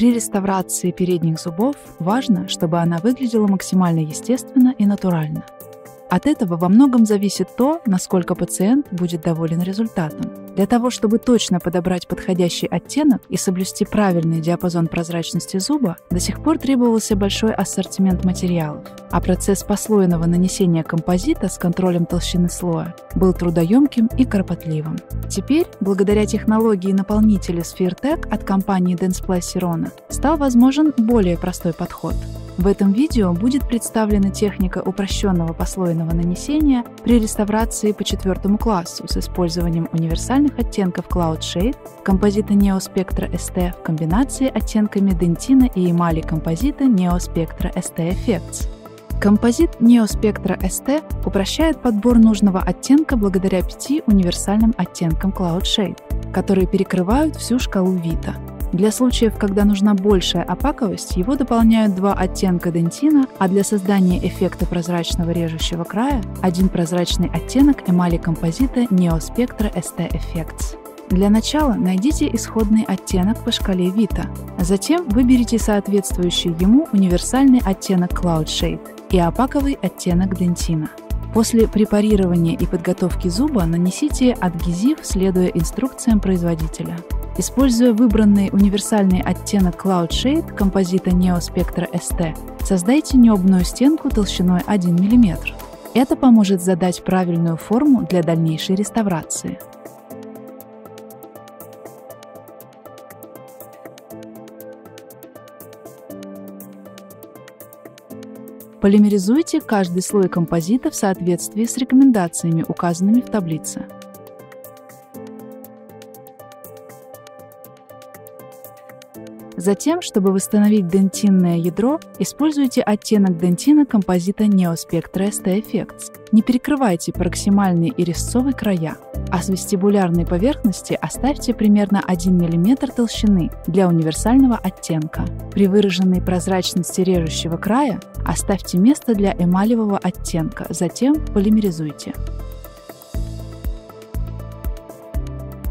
При реставрации передних зубов важно, чтобы она выглядела максимально естественно и натурально. От этого во многом зависит то, насколько пациент будет доволен результатом. Для того, чтобы точно подобрать подходящий оттенок и соблюсти правильный диапазон прозрачности зуба, до сих пор требовался большой ассортимент материалов, а процесс послойного нанесения композита с контролем толщины слоя был трудоемким и кропотливым. Теперь, благодаря технологии наполнителя SphereTech от компании Densplay Sirona, стал возможен более простой подход – в этом видео будет представлена техника упрощенного послойного нанесения при реставрации по четвертому классу с использованием универсальных оттенков Cloud Shade, композита Neo Spectra ST в комбинации оттенками дентина и эмали композита Neo Spectra ST Effects. Композит Neo Spectra ST упрощает подбор нужного оттенка благодаря пяти универсальным оттенкам Cloud Shade, которые перекрывают всю шкалу Vita – для случаев, когда нужна большая опаковость, его дополняют два оттенка дентина, а для создания эффекта прозрачного режущего края – один прозрачный оттенок эмали композита Neo Spectra ST Effects. Для начала найдите исходный оттенок по шкале Vita. Затем выберите соответствующий ему универсальный оттенок Cloud Shade и опаковый оттенок дентина. После препарирования и подготовки зуба нанесите адгезив, следуя инструкциям производителя. Используя выбранный универсальный оттенок Cloud Shade композита Neo Spectra ST, создайте небную стенку толщиной 1 мм. Это поможет задать правильную форму для дальнейшей реставрации. Полимеризуйте каждый слой композита в соответствии с рекомендациями, указанными в таблице. Затем, чтобы восстановить дентинное ядро, используйте оттенок дентина композита Neo Spectra ST Effects. Не перекрывайте проксимальный и резцовый края, а с вестибулярной поверхности оставьте примерно 1 мм толщины для универсального оттенка. При выраженной прозрачности режущего края оставьте место для эмалевого оттенка, затем полимеризуйте.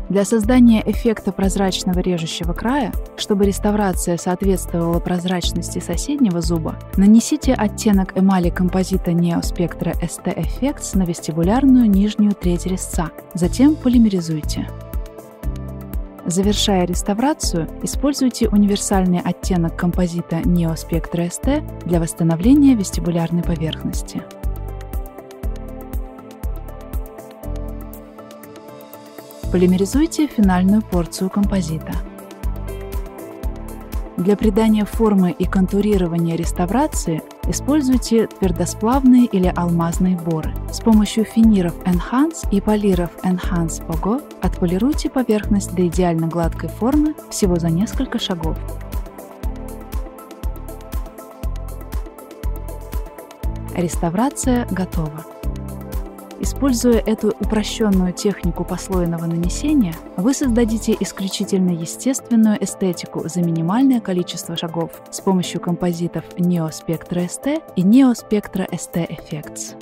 Для создания эффекта прозрачного режущего края, чтобы реставрация соответствовала прозрачности соседнего зуба, нанесите оттенок эмали композита Spectra ST Effects на вестибулярную нижнюю треть резца, затем полимеризуйте. Завершая реставрацию, используйте универсальный оттенок композита Neo ST для восстановления вестибулярной поверхности. Полимеризуйте финальную порцию композита. Для придания формы и контурирования реставрации используйте твердосплавные или алмазные боры. С помощью финиров Enhance и полиров Enhance Pogo отполируйте поверхность до идеально гладкой формы всего за несколько шагов. Реставрация готова. Используя эту упрощенную технику послойного нанесения, вы создадите исключительно естественную эстетику за минимальное количество шагов с помощью композитов Neo Spectra ST и Neo Spectra ST Effects.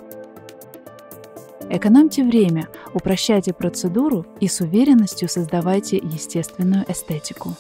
Экономьте время, упрощайте процедуру и с уверенностью создавайте естественную эстетику.